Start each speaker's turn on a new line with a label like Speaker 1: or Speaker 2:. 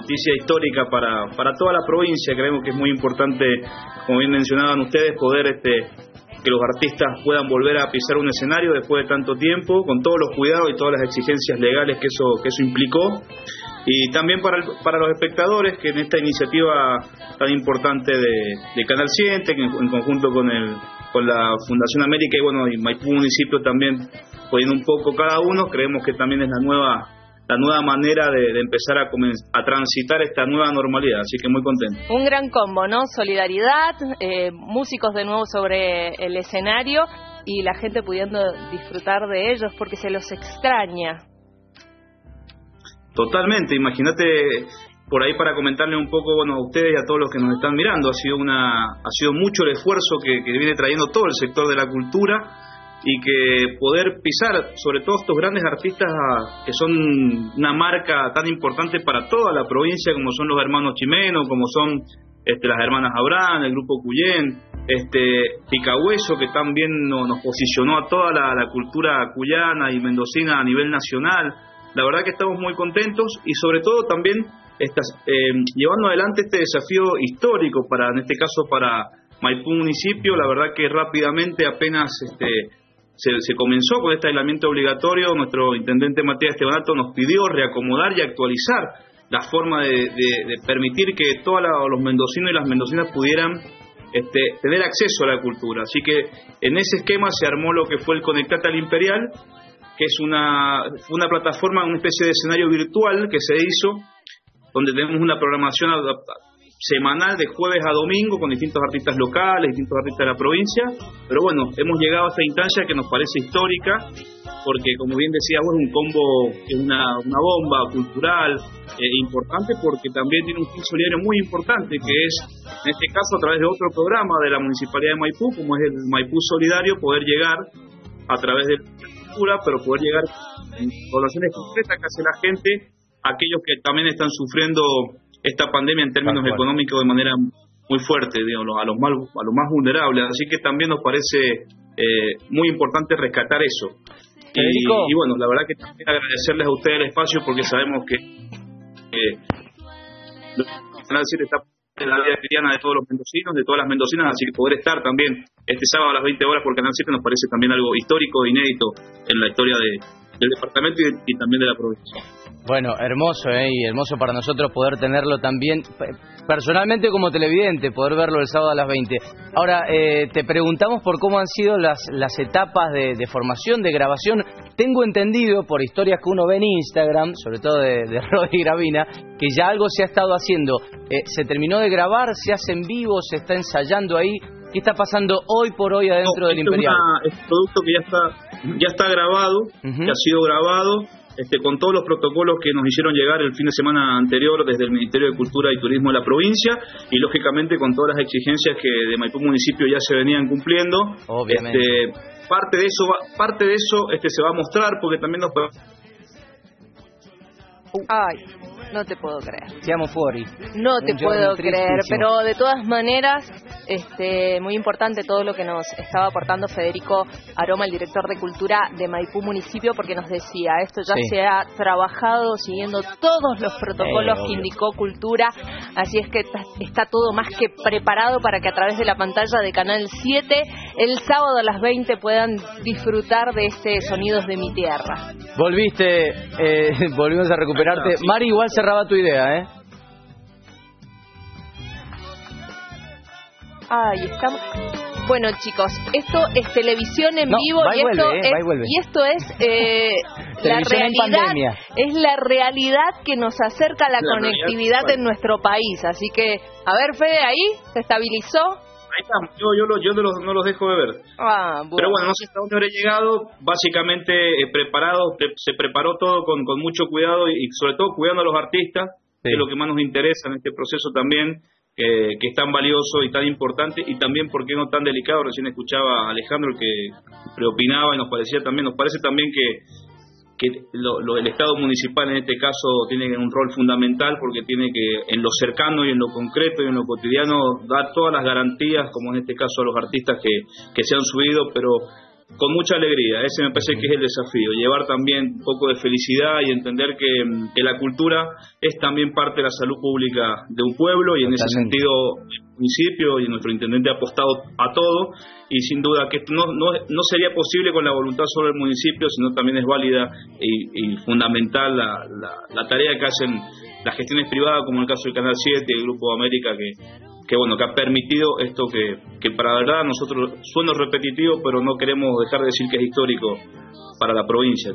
Speaker 1: noticia histórica para, para toda la provincia. Creemos que es muy importante, como bien mencionaban ustedes, poder este, que los artistas puedan volver a pisar un escenario después de tanto tiempo, con todos los cuidados y todas las exigencias legales que eso, que eso implicó. Y también para, para los espectadores que en esta iniciativa tan importante de, Canal 7, en, en conjunto con, el, con la Fundación América y bueno, y Maipú Municipio también poniendo un poco cada uno, creemos que también es la nueva la nueva manera de, empezar a, a transitar esta nueva normalidad, así que muy contento.
Speaker 2: Un gran combo, ¿no? Solidaridad, eh, músicos de nuevo sobre el escenario y la gente pudiendo disfrutar de ellos porque se los extraña.
Speaker 1: Totalmente, imagínate por ahí para comentarle un poco bueno a ustedes y a todos los que nos están mirando ha sido una ha sido mucho el esfuerzo que viene trayendo todo el sector de la cultura y que poder pisar, sobre todo estos grandes artistas que son una marca tan importante para toda la provincia, como son los hermanos Chimeno, como son este, las hermanas Abraham, el grupo Cuyén, este, Picahueso, que también nos, posicionó a toda la, cultura cuyana y mendocina a nivel nacional. La verdad que estamos muy contentos y sobre todo también estas, eh, llevando adelante este desafío histórico para, en este caso, para Maipú municipio, la verdad que rápidamente apenas este, se, comenzó con este aislamiento obligatorio, nuestro intendente Matías Estebanato nos pidió reacomodar y actualizar la forma de, permitir que todos los mendocinos y las mendocinas pudieran este, tener acceso a la cultura. Así que en ese esquema se armó lo que fue el Conectate al Imperial, que es una, una plataforma, una especie de escenario virtual que se hizo, donde tenemos una programación semanal de jueves a domingo con distintos artistas locales, distintos artistas de la provincia. Pero bueno, hemos llegado a esta instancia que nos parece histórica, porque como bien decía vos, es un combo, es una, una bomba cultural eh, importante, porque también tiene un fin solidario muy importante, que es, en este caso, a través de otro programa de la Municipalidad de Maipú, como es el Maipú Solidario, poder llegar a través de la cultura, pero poder llegar en poblaciones concretas que hace la gente, aquellos que también están sufriendo esta pandemia en términos económicos de manera muy fuerte, digamos, a los más, a los más vulnerables. Así que también nos parece eh, muy importante rescatar eso. Y, bueno, la verdad que también agradecerles a ustedes el espacio porque sabemos que eh, Canal 7 está en la vida cotidiana de todos los mendocinos, de todas las mendocinas, así que poder estar también este sábado a las 20 horas por Canal 7 nos parece también algo histórico, inédito en la historia de, del departamento y también de la provincia.
Speaker 3: Bueno, hermoso, ¿eh? Y hermoso para nosotros poder tenerlo también, personalmente como televidente, poder verlo el sábado a las 20. Ahora, eh, te preguntamos por cómo han sido las, las etapas de, formación, de grabación. Tengo entendido, por historias que uno ve en Instagram, sobre todo de, de Rodri Gravina, que ya algo se ha estado haciendo. Eh, ¿Se terminó de grabar? ¿Se hace en vivo? ¿Se está ensayando ahí? ¿Qué está pasando hoy por hoy adentro del Imperial?
Speaker 1: Es, un producto que ya está, ya está grabado, que ha sido grabado este, con todos los protocolos que nos hicieron llegar el fin de semana anterior desde el Ministerio de Cultura y Turismo de la provincia y lógicamente con todas las exigencias que de Maipú municipio ya se venían cumpliendo.
Speaker 3: Obviamente.
Speaker 1: Este, parte de eso, parte de eso este, se va a mostrar porque también nos
Speaker 2: Ay. No te puedo creer.
Speaker 3: Siamo fuori.
Speaker 2: No te puedo creer, pero de todas maneras, este, muy importante todo lo que nos estaba aportando Federico Aroma, el director de cultura de Maipú municipio, porque nos decía, esto ya se ha trabajado siguiendo todos los protocolos que indicó cultura, así es que está, todo más que preparado para que a través de la pantalla de Canal 7 el sábado a las 20 puedan disfrutar de este Sonidos de mi Tierra.
Speaker 3: Volviste, eh, volvimos a recuperarte. Mari, igual cerraba tu idea, ¿eh?
Speaker 2: Ay, estamos... Bueno, chicos, esto es televisión en vivo y, esto es, y, esto es, eh, la realidad. Es la realidad que nos acerca a la, conectividad en nuestro país. Así que, a ver, Fede, ahí se estabilizó.
Speaker 1: Ahí estamos, yo, yo, yo no, los, no, los, dejo de ver.
Speaker 2: Ah,
Speaker 1: Pero bueno, no sé hasta dónde habré llegado, básicamente eh, preparado, se preparó todo con, con mucho cuidado y, sobre todo cuidando a los artistas, que es lo que más nos interesa en este proceso también que es tan valioso y tan importante y también, ¿por qué no tan delicado? Recién escuchaba a Alejandro que preopinaba y nos parecía también, nos parece también que que el Estado municipal en este caso tiene un rol fundamental porque tiene que en lo cercano y en lo concreto y en lo cotidiano dar todas las garantías, como en este caso a los artistas que, que se han subido, pero con mucha alegría. Ese me parece que es el desafío, llevar también un poco de felicidad y entender que, que la cultura es también parte de la salud pública de un pueblo y en ese sentido municipio y nuestro intendente ha apostado a todo y sin duda que no, no, no sería posible con la voluntad solo del municipio, sino también es válida y, fundamental la, la, tarea que hacen las gestiones privadas, como en el caso del Canal 7 y el Grupo América, que, que bueno que ha permitido esto que, que para verdad nosotros suena repetitivo, pero no queremos dejar de decir que es histórico para la provincia.